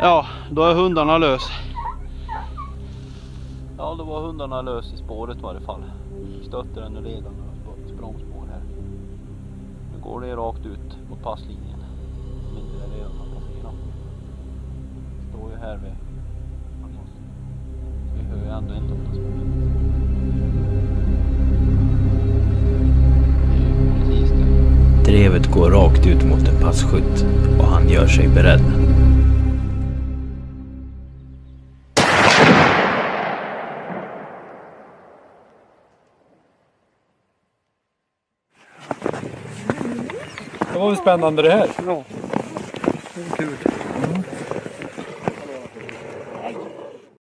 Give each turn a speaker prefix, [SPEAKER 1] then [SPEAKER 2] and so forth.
[SPEAKER 1] Ja, då är hundarna lös. Ja, då var hundarna lös i spåret i varje fall. Stötte den ur ledan på ett språngspår här. Nu går det rakt ut mot passlinjen. Om inte det redan har passerat. Står ju här vid... Vi hör ju ändå inte om det spåret.
[SPEAKER 2] Drevet går rakt ut mot en passkytt och han gör sig beredd.
[SPEAKER 3] Det var väl spännande det här?
[SPEAKER 4] Ja, det var kul.